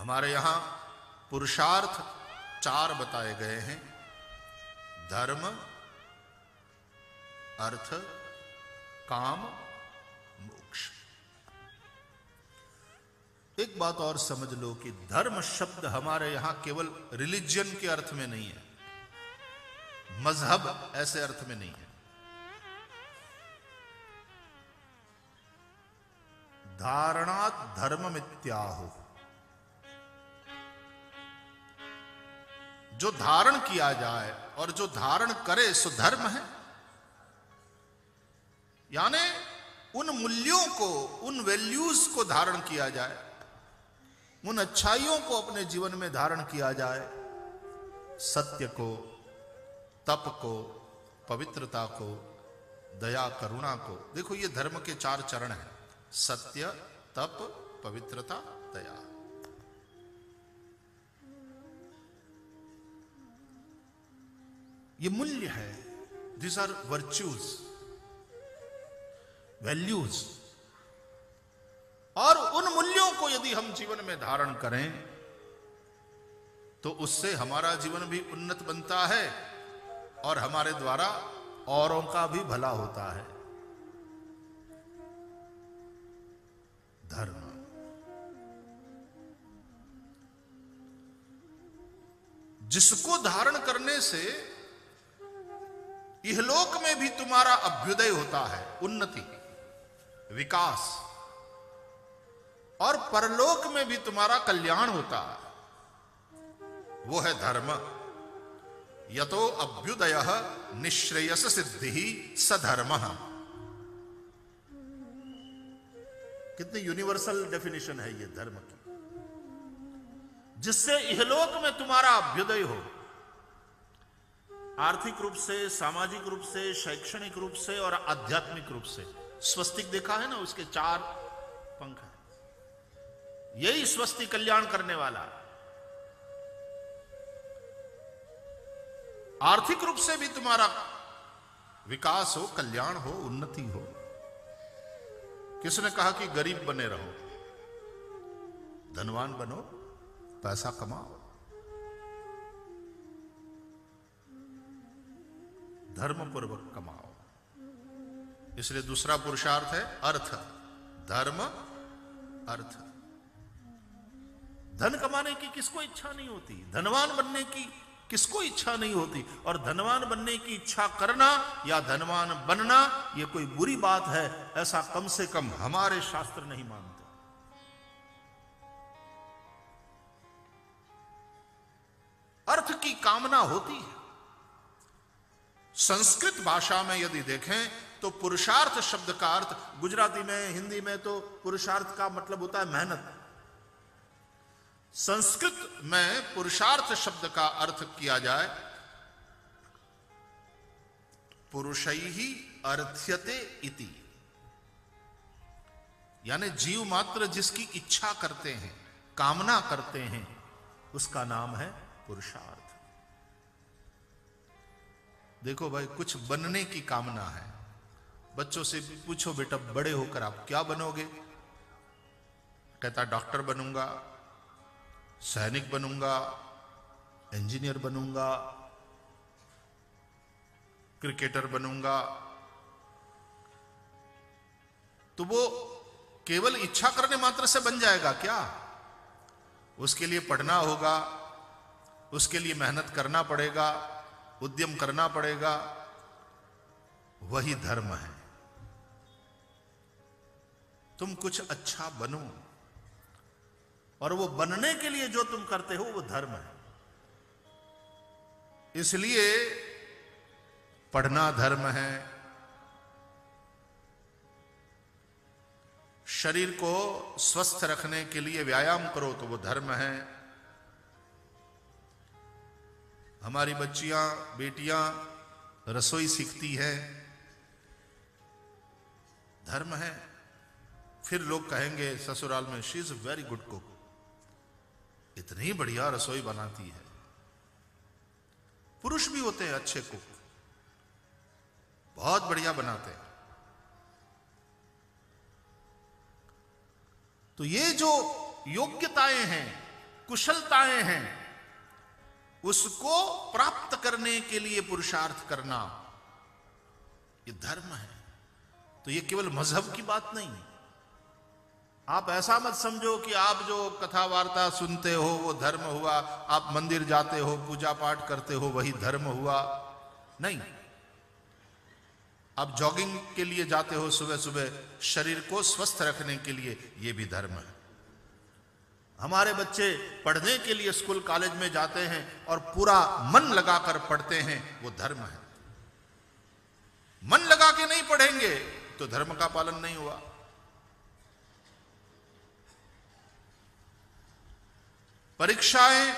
हमारे यहाँ पुरुषार्थ चार बताए गए हैं। धर्म, अर्थ, काम, मोक्ष। एक बात और समझ लो कि धर्म शब्द हमारे यहाँ केवल रिलीजन के अर्थ में नहीं है। मज़हब ऐसे अर्थ में नहीं है। धारणात धर्म मित्याहु जो धारण किया जाए और जो धारण करे, सो धर्म है। यानी उन मूल्यों को, उन वैल्यूज़ को धारण किया जाए। उन अच्छाइयों को अपने जीवन में धारण किया जाए। सत्य को, तप को, पवित्रता को, दया, करुणा को। देखो, ये धर्म के चार चरण हैं। सत्य, तप, पवित्रता, दया। ये मूल्य है। दिस आर वर्च्यूज वैल्यूज़ और उन मूल्यों को यदि हम जीवन में धारण करें तो उससे हमारा जीवन भी उन्नत बनता है और हमारे द्वारा औरों का भी भला होता है। धर्म। जिसको धारण करने से इहलोक में भी तुम्हारा अभ्युदय होता है, उन्नति, विकास। और परलोक में भी तुम्हारा कल्याण होता है। वो है धर्म। यतो अभ्युदय निश्रेयस सिद्धि ही सधर्म। कितनी यूनिवर्सल डेफिनेशन है ये धर्म की। जिससे इहलोक में तुम्हारा अभ्युदय हो। आर्थिक रूप से, सामाजिक रूप से, शैक्षणिक रूप से और आध्यात्मिक रूप से। स्वस्तिक देखा है ना, उसके चार पंख है। यही स्वस्ति कल्याण करने वाला। आर्थिक रूप से भी तुम्हारा विकास हो, कल्याण हो, उन्नति हो। किसने कहा कि गरीब बने रहो? धनवान बनो, पैसा कमाओ। धर्म पूर्वक कमाओ। इसलिए दूसरा पुरुषार्थ है अर्थ। धर्म, अर्थ। धन कमाने की किसको इच्छा नहीं होती? धनवान बनने की किसको इच्छा नहीं होती? और धनवान बनने की इच्छा करना या धनवान बनना यह कोई बुरी बात है, ऐसा कम से कम हमारे शास्त्र नहीं मानते। अर्थ की कामना होती है। संस्कृत भाषा में यदि देखें तो पुरुषार्थ शब्द का अर्थ, गुजराती में, हिंदी में तो पुरुषार्थ का मतलब होता है मेहनत। संस्कृत में पुरुषार्थ शब्द का अर्थ किया जाए, पुरुष ही अर्थ्यते इति। यानी जीव मात्र जिसकी इच्छा करते हैं, कामना करते हैं, उसका नाम है पुरुषार्थ। देखो भाई, कुछ बनने की कामना है। बच्चों से पूछो, बेटा, बड़े होकर आप क्या बनोगे? कहता, डॉक्टर बनूँगा, सैनिक बनूँगा, इंजीनियर बनूँगा, क्रिकेटर बनूँगा। तो वो केवल इच्छा करने मात्र से बन जाएगा क्या? उसके लिए पढ़ना होगा, उसके लिए मेहनत करना पड़ेगा उद्यम करना पड़ेगा, वही धर्म है। तुम कुछ अच्छा बनो, और वो बनने के लिए जो तुम करते हो, वो धर्म है। इसलिए पढ़ना धर्म है। शरीर को स्वस्थ रखने के लिए व्यायाम करो तो वो धर्म है। हमारी बच्चियाँ, बेटियाँ रसोई सीखती है। धर्म है। फिर लोग कहेंगे, ससुराल में she is very good cook इतनी बढ़िया रसोई बनाती है। पुरुष भी होते हैं, अच्छे कुक बहुत बढ़िया बनाते हैं। तो ये जो योग्यताएँ हैं, कुशलताएँ हैं उसको प्राप्त करने के लिए पुरुषार्थ करना। ये धर्म है। तो ये केवल मज़हब की बात नहीं है। आप ऐसा मत समझो कि आप जो कथा वार्ता सुनते हो, वो धर्म हुआ। आप मंदिर जाते हो, पूजा पाठ करते हो, वही धर्म हुआ। नहीं। आप जॉगिंग के लिए जाते हो सुबह सुबह शरीर को स्वस्थ रखने के लिए, ये भी धर्म है। हमारे बच्चे पढ़ने के लिए स्कूल कॉलेज में जाते हैं और पूरा मन लगाकर पढ़ते हैं, वो धर्म है। मन लगा के नहीं पढ़ेंगे तो धर्म का पालन नहीं हुआ। परीक्षाएँ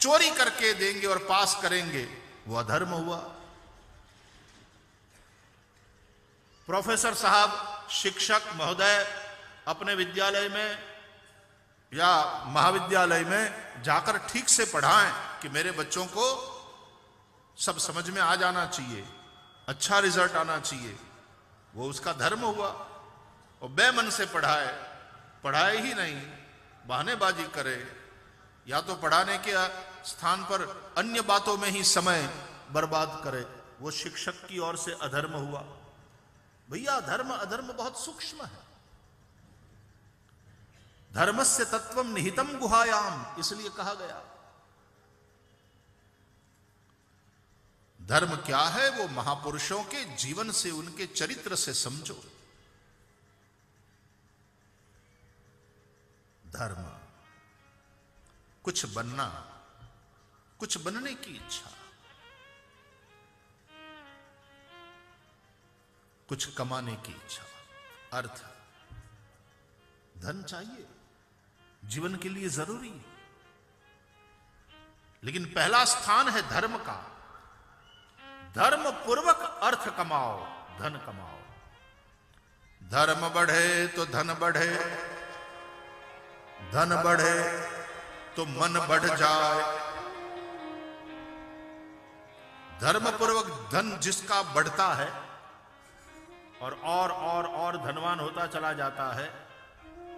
चोरी करके देंगे और पास करेंगे, वो अधर्म हुआ। प्रोफेसर साहब, शिक्षक महोदय, अपने विद्यालय में या महाविद्यालय में जाकर ठीक से पढ़ाएँ कि मेरे बच्चों को सब समझ में आ जाना चाहिए अच्छा रिज़ल्ट आना चाहिए। वो उसका धर्म हुआ और बेमन से पढ़ाए पढ़ाए ही नहीं, बहानेबाजी करे। या तो पढ़ाने के स्थान पर अन्य बातों में ही समय बर्बाद करे। वो शिक्षक की ओर से अधर्म हुआ। भैया धर्म अधर्म बहुत सूक्ष्म है। धर्म से तत्व निहितम गुहायाम, इसलिए कहा गया। धर्म क्या है? वो महापुरुषों के जीवन से, उनके चरित्र से समझो। धर्म। कुछ बनना, कुछ बनने की इच्छा। कुछ कमाने की इच्छा। अर्थ। धन चाहिए। जीवन के लिए ज़रूरी है। लेकिन पहला स्थान है धर्म का। धर्म पूर्वक अर्थ कमाओ, धन कमाओ। धर्म बढ़े तो धन बढ़े धन बढ़े तो मन बढ़ जाए। धर्म पूर्वक धन जिसका बढ़ता है और और और और धनवान होता चला जाता है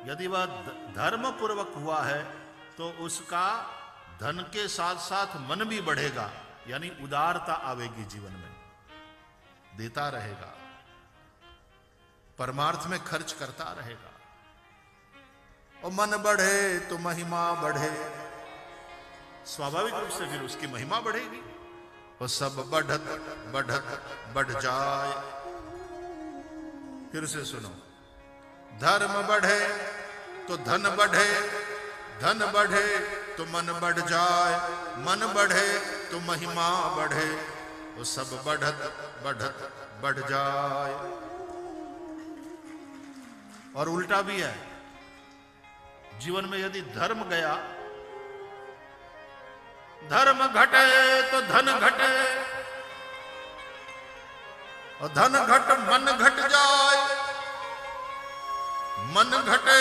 यदि वह धर्म पूर्वक हुआ है तो उसका धन के साथ साथ मन भी बढ़ेगा, यानी उदारता आवेगी जीवन में। देता रहेगा। परमार्थ में खर्च करता रहेगा। और मन बढ़े तो महिमा बढ़े। स्वाभाविक रूप से फिर उसकी महिमा बढ़ेगी। और सब बढ़त बढ़त, बढ़ जाए। फिर से सुनो। धर्म बढ़े तो धन बढ़े धन बढ़े तो मन बढ़ जाए, मन बढ़े तो महिमा बढ़े, वो सब बढ़त बढ़त, बढ़ जाए। और उल्टा भी है, जीवन में यदि धर्म गया, धर्म घटे तो धन घटे, और धन घट, मन घट जाए मन घटे,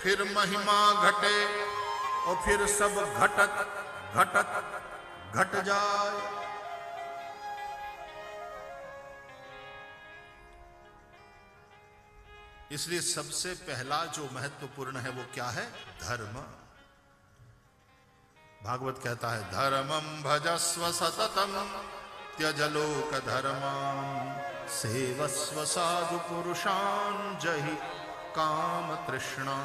फिर महिमा घटे, और फिर सब घटत घटत घट जाए। इसलिए सबसे पहला जो महत्वपूर्ण है वो क्या है? धर्म। भागवत कहता है धर्मम भजस्व सततम त्यजलोक धर्म सेवस्व साधु पुरुषान जही काम तृष्णा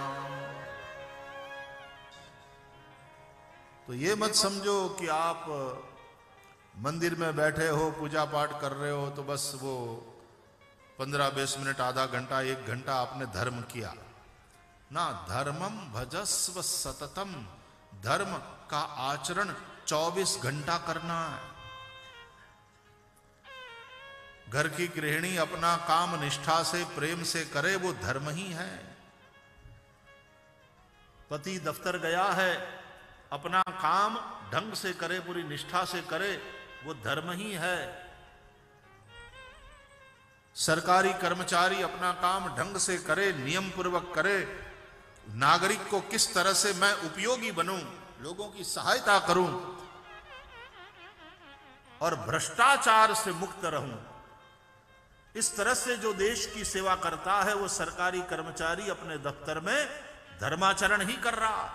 तो ये मत समझो कि आप मंदिर में बैठे हो, पूजा पाठ कर रहे हो तो बस वो पंद्रह बीस मिनट, आधा घंटा, एक घंटा आपने धर्म किया। ना धर्मम भजस्व सततम। धर्म का आचरण 24 घंटा करना है। घर की गृहिणी अपना काम निष्ठा से, प्रेम से करे, वो धर्म ही है। पति दफ्तर गया है, अपना काम ढंग से करे, पूरी निष्ठा से करे, वो धर्म ही है। सरकारी कर्मचारी अपना काम ढंग से करे नियम पूर्वक करे, नागरिक को किस तरह से मैं उपयोगी बनूं, लोगों की सहायता करूँ, और भ्रष्टाचार से मुक्त रहूँ इस तरह से जो देश की सेवा करता है, वो सरकारी कर्मचारी अपने दफ्तर में धर्माचरण ही कर रहा।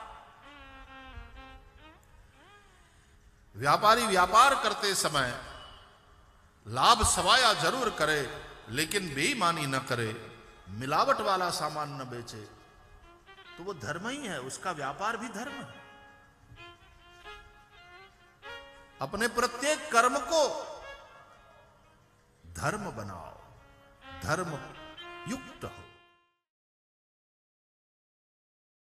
व्यापारी व्यापार करते समय लाभ सवाया ज़रूर करे, लेकिन बेईमानी न करे, मिलावट वाला सामान न बेचे। तो वो धर्म ही है, उसका व्यापार भी धर्म है। अपने प्रत्येक कर्म को धर्म बनाओ। धर्म युक्त हो।